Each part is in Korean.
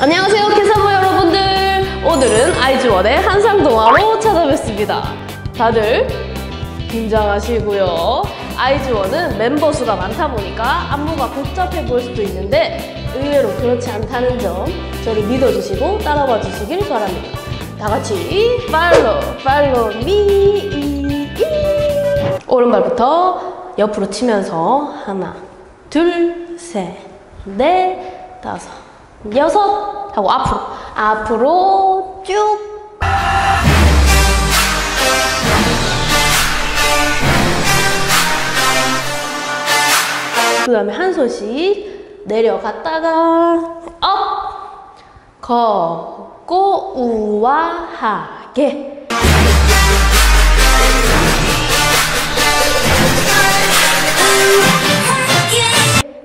안녕하세요 캐사모 여러분들. 오늘은 아이즈원의 한상동화로 찾아뵙습니다. 다들 긴장하시고요. 아이즈원은 멤버 수가 많다 보니까 안무가 복잡해 보일 수도 있는데 의외로 그렇지 않다는 점 저를 믿어주시고 따라와 주시길 바랍니다. 다 같이 팔로우 팔로우 미 오른발부터 옆으로 치면서 하나 둘 셋 넷 다섯 여섯 하고 앞으로. 앞으로 쭉. 그 다음에 한 손씩 내려갔다가 업! 걷고 우아하게.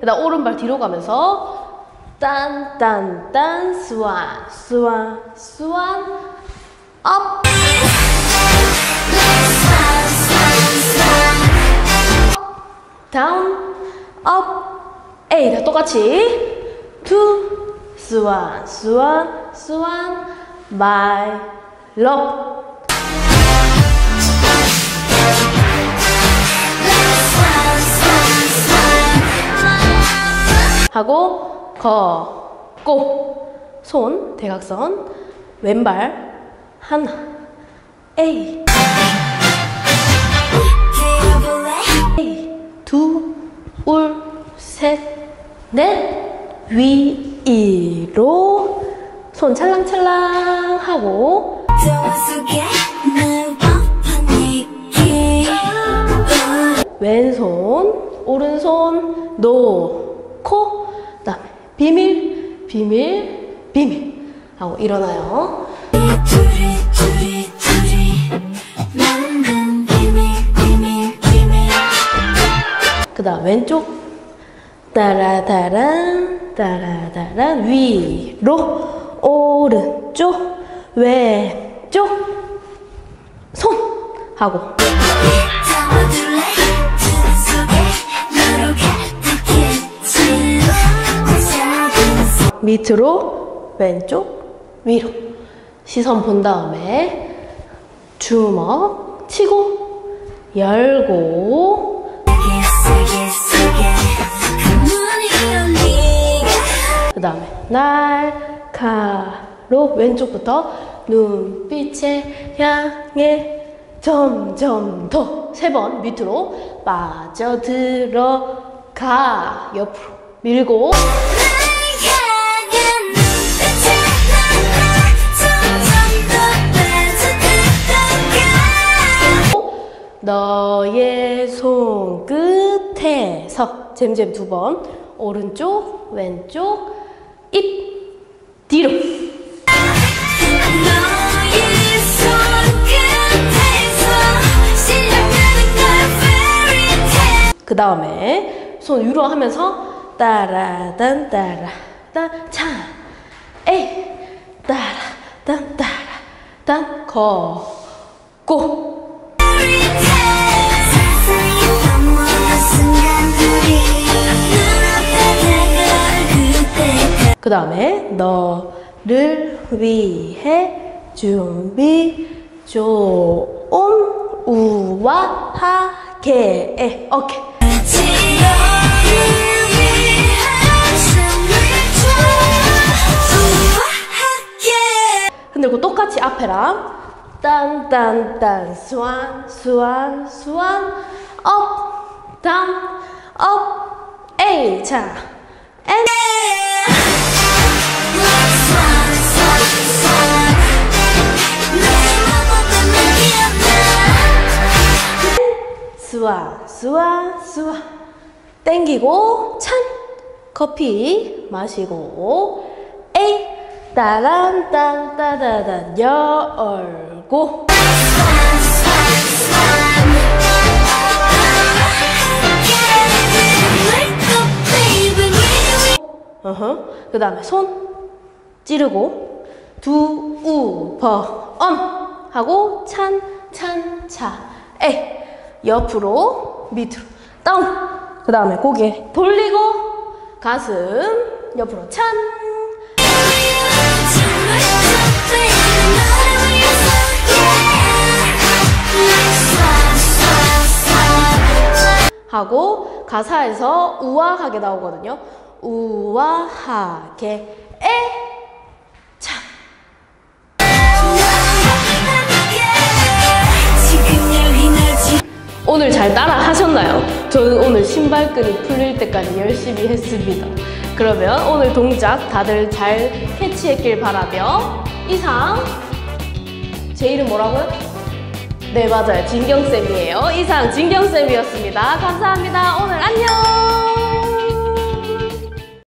그 다음 오른발 뒤로 가면서 딴딴딴 스완 스완 스완 업! 다운 업! 에이 다 똑같이. 투 스완 스완 스완 마이 럽 하고 걷고 손 대각선 왼발 하나 에이. 에이. 둘셋넷. 위로. 손 찰랑찰랑 하고. 왼손 오른손 그다음에 비밀 비밀. 하고 일어나요. 그 다음 왼쪽. 따라다란 따라다란 위로 오른쪽. 왼쪽. 손 하고 밑으로 왼쪽 위로. 시선 본 다음에 주먹 치고 열고. 그 다음에 날카로 왼쪽부터 눈빛에 향해 점점 더 세 번 밑으로 빠져들어가. 옆으로 밀고 잼잼 두 번 오른쪽 왼쪽 입 뒤로. 그 다음에 손 위로 하면서 따라단 따라단 찬 에이 따라단 따라단 걷고 그 다음에 너를 위해 준비 좀 우아하게. 오케이. 흔들고 똑같이 앞에랑 딴딴딴. 스완 스완 스완. 업 다운 업. 에이 자. 엔. 스와 스와 스와 땡기고 찬. 커피 마시고. 에이 따란 딴 따다단 열고. 그 다음에 손 찌르고. 두우버엄 하고 찬 찬 차. 에 옆으로 밑으로. 다운. 그 다음에 고개 돌리고 가슴 옆으로 찬. 하고 가사에서 우아하게 나오거든요. 우아하게. 에. 오늘 잘 따라 하셨나요? 저는 오늘 신발끈이 풀릴 때까지 열심히 했습니다. 그러면 오늘 동작 다들 잘 캐치했길 바라며 이상 제 이름 뭐라고요? 네 맞아요 진경쌤이에요 이상 진경쌤이었습니다 감사합니다 오늘 안녕